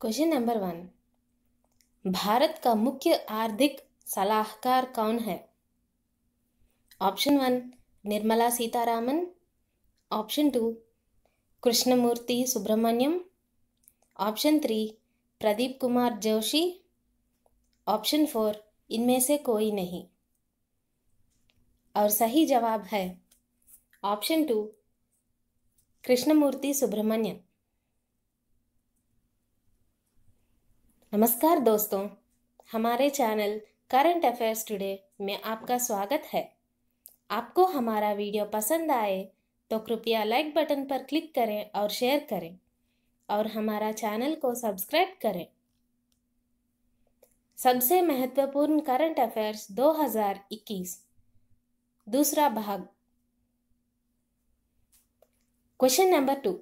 Question number one Bharat का मुख्य आर्थिक सलाहकार कौन है? Option one Nirmala Sitharaman. Option two Krishnamurthy Subramanian. Option three Pradeep Kumar Joshi. Option four इनमें से कोई नहीं। और सही जवाब है। Option two Krishnamurthy Subramanian. नमस्कार दोस्तों, हमारे चैनल करंट अफेयर्स टुडे में आपका स्वागत है। आपको हमारा वीडियो पसंद आए तो कृपया लाइक बटन पर क्लिक करें और शेयर करें और हमारा चैनल को सब्सक्राइब करें। सबसे महत्वपूर्ण करंट अफेयर्स 2021 दूसरा भाग। Question number two.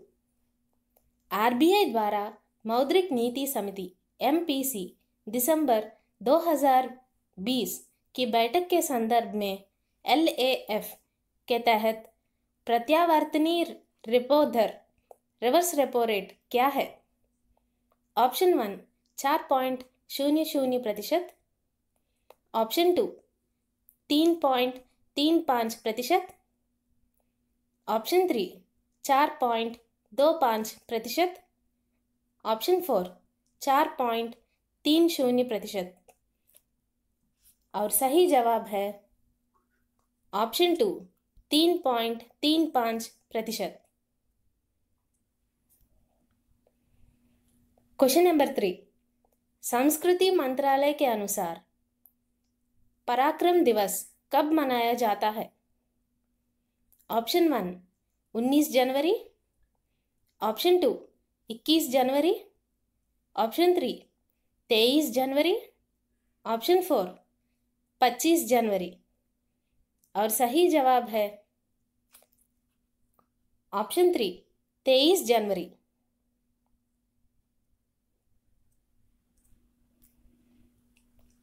आरबीआई द्वारा मौद्रिक नीति समिति एमपीसी दिसंबर 2020 की बैठक के संदर्भ में एलएएफ के तहत प्रत्यावर्तनी रेपो दर रिवर्स रेपो रेट क्या है? ऑप्शन वन, चार पॉइंट शून्य शून्य प्रतिशत। ऑप्शन टू, तीन पॉइंट तीन पाँच प्रतिशत। ऑप्शन थ्री, चार पॉइंट दो पाँच प्रतिशत। ऑप्शन फोर चार पॉइंट तीन शून्य प्रतिशत। और सही जवाब है ऑप्शन टू, तीन पॉइंट तीन पाँच प्रतिशत। क्वेश्चन नंबर थ्री, संस्कृति मंत्रालय के अनुसार पराक्रम दिवस कब मनाया जाता है? ऑप्शन वन, उन्नीस जनवरी। ऑप्शन टू, इक्कीस जनवरी। ऑप्शन थ्री तेईस जनवरी। ऑप्शन फोर पच्चीस जनवरी। और सही जवाब है। ऑप्शन थ्री तेईस जनवरी।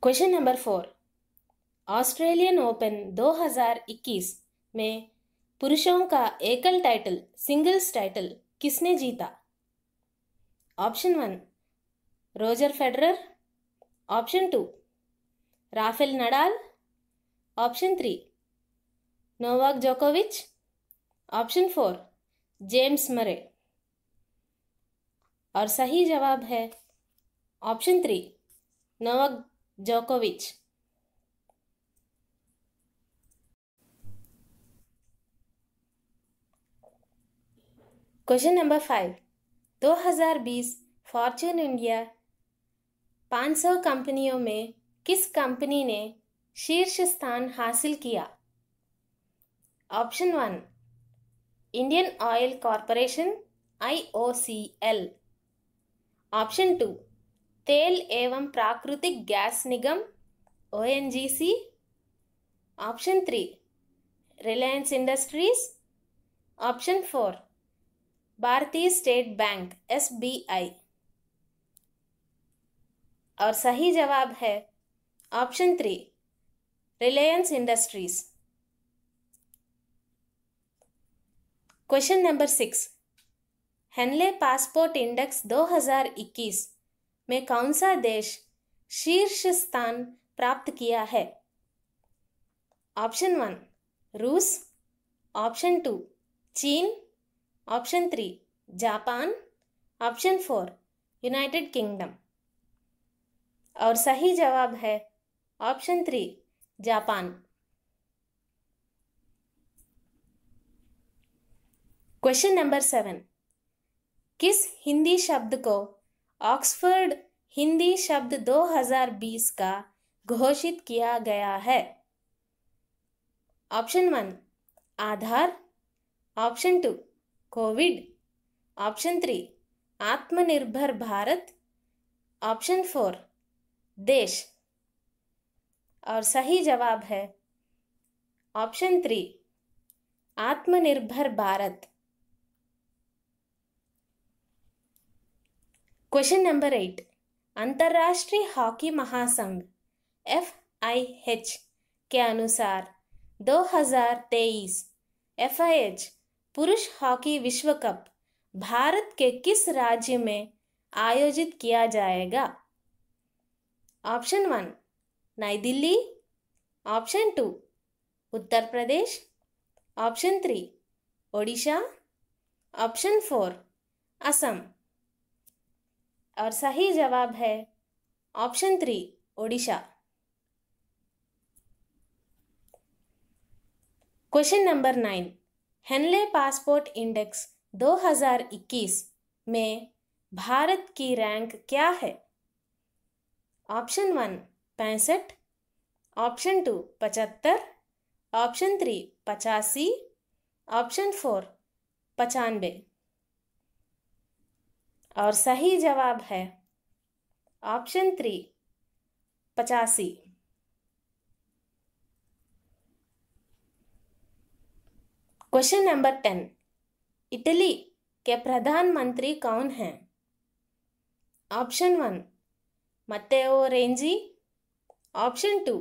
Question number four Australian open 2021 में पुरुषों का एकल टाइटल सिंगल्स टाइटल किसने जीता? Option one Roger Federer, option two. Rafael Nadal, option three. Novak जोकोविच, ऑप्शन फोर। James Murray. और सही जवाब है ऑप्शन थ्री, नोवाक जोकोविच। Question number five. 2020 Fortune India 500 कंपनियों में किस कंपनी ने शीर्ष स्थान हासिल किया? Option one, Indian oil corporation IOCL option two, तेल एवं प्राकृतिक गैस निगम ONGC option three, Reliance industries. Option four, भारतीय स्टेट बैंक एसबीआई और सही जवाब है option three, Reliance industries. Question number six, Henley passport index 2021 में कौन सा देश शीर्ष स्थान प्राप्त किया है? ऑप्शन वन, रूस। ऑप्शन टू, चीन। Option three, Japan. Option four, United Kingdom. और सही जवाब है option three, Japan. Question number seven, किस हिंदी शब्द को ऑक्सफोर्ड हिंदी शब्द 2020 का घोषित किया गया है? Option one, Aadhaar. Option two, Covid. Option three, Atmanirbhar Bharat. Option four देश। और सही जवाब है option three, Atmanirbhar Bharat. Question number eight, अंतर्राष्ट्रीय हॉकी महासंघ, एफ़ आई एच के अनुसार 2023 एफ़ आई एच, पुरुष हॉकी विश्व कप भारत के किस राज्य में आयोजित किया जाएगा? Option one New Delhi option two Uttar Pradesh option three Odisha option four Assam और सही जवाब है option three Odisha question number nine Henley passport index 2021 में भारत की रैंक क्या है? ऑप्शन वन पैंसठ, ऑप्शन टू पचहत्तर, ऑप्शन थ्री पचासी, ऑप्शन फोर पचानवे। और सही जवाब है ऑप्शन थ्री पचासी। क्वेश्चन नंबर टेन, इटली के प्रधानमंत्री कौन हैं? Option one Matteo Renzi option two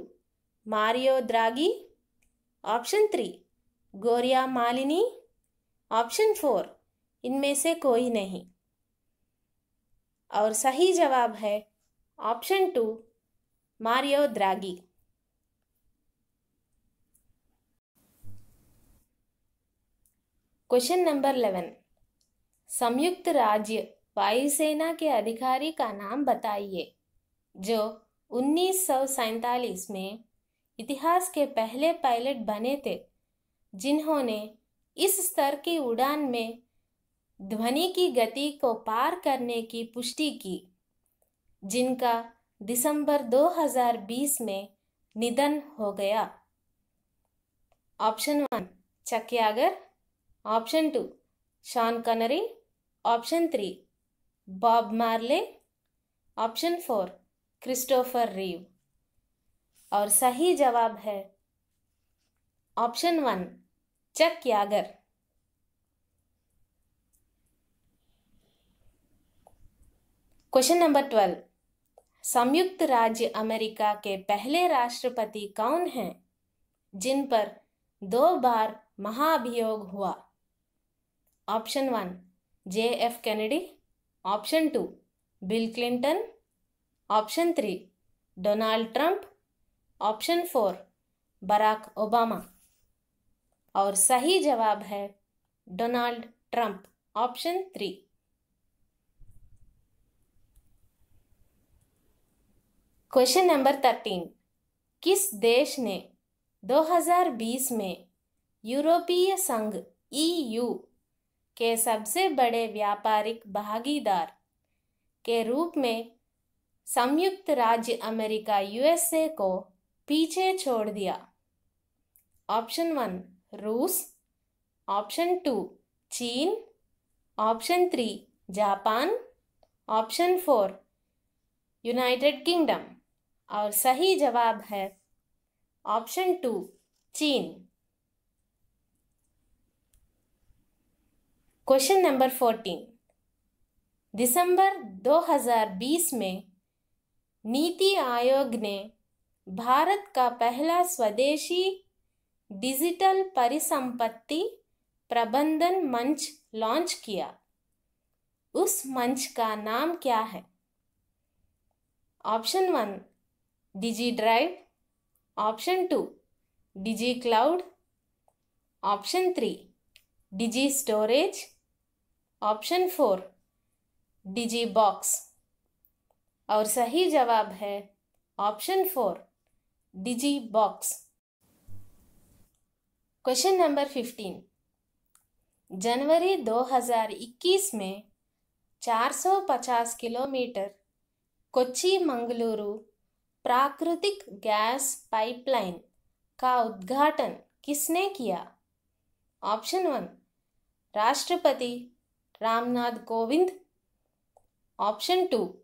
Mario Draghi option three गोरिया मालिनी ऑप्शन फोर इनमें से कोई नहीं। और सही जवाब है option two Mario Draghi question number eleven संयुक्त राज्य वायुसेना के अधिकारी का नाम बताइए। जो उन्नीस में इतिहास के पहले पायलट बने थे, जिन्होंने इस स्तर की उड़ान में ध्वनि की गति को पार करने की पुष्टि की, जिनका दिसंबर 2020 में निधन हो गया। Option one, Chuck Yeager. Option two, Sean Connery. Option three, Bob Marley. Option four Christopher Reeve. और सही जवाब है option one, Chuck Yeager. Question number twelve, संयुक्त राज्य अमेरिका के पहले राष्ट्रपति कौन हैं, जिन पर दो बार महाभियोग हुआ? Option one, J F Kennedy. Option two, Bill Clinton. Option three Donald Trump option four Barack Obama और सही जवाब है Donald Trump option three question number thirteen किस देश ने 2020 में यूरोपीय संघ ईयू के सबसे बड़े व्यापारिक भागीदार के रूप में संयुक्त राज्य अमेरिका यूएसए को पीछे छोड़ दिया। ऑप्शन वन, रूस। ऑप्शन टू, चीन। Option three, Japan. Option four, United Kingdom. और सही जवाब है ऑप्शन टू, चीन। Question number fourteen. दिसंबर 2020 में नीति आयोग ने भारत का पहला स्वदेशी डिजिटल परिसंपत्ति प्रबंधन मंच लॉन्च किया। उस मंच का नाम क्या है? Option one Digi drive option two Digi cloud option three Digi storage option four Digi box और सही जवाब है option four Digi box question number fifteen, जनवरी 2021 में 450 किलोमीटर कोच्चि मंगलुरु प्राकृतिक गैस पाइपलाइन का उद्घाटन किसने किया? ऑप्शन वन, राष्ट्रपति रामनाथ कोविंद। ऑप्शन टू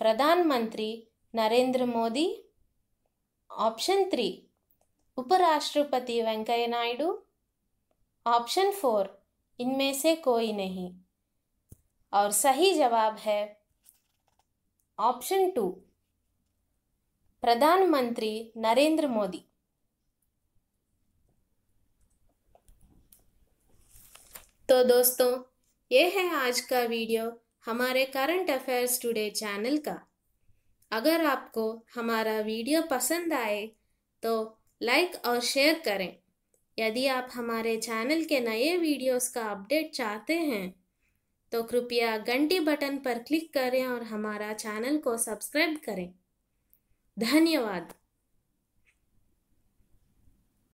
प्रधानमंत्री नरेंद्र मोदी ऑप्शन थ्री उपराष्ट्रपति वेंकैया नायडू ऑप्शन फोर इनमें से कोई नहीं। और सही जवाब है ऑप्शन टू प्रधानमंत्री नरेंद्र मोदी। तो दोस्तों, ये है आज का वीडियो। हमारे करंट अफेयर्स टुडे चैनल का। अगर आपको हमारा वीडियो पसंद आए तो लाइक और शेयर करें। यदि आप हमारे चैनल के नए वीडियोस का अपडेट चाहते हैं तो कृपया घंटी बटन पर क्लिक करें और हमारा चैनल को सब्सक्राइब करें। धन्यवाद।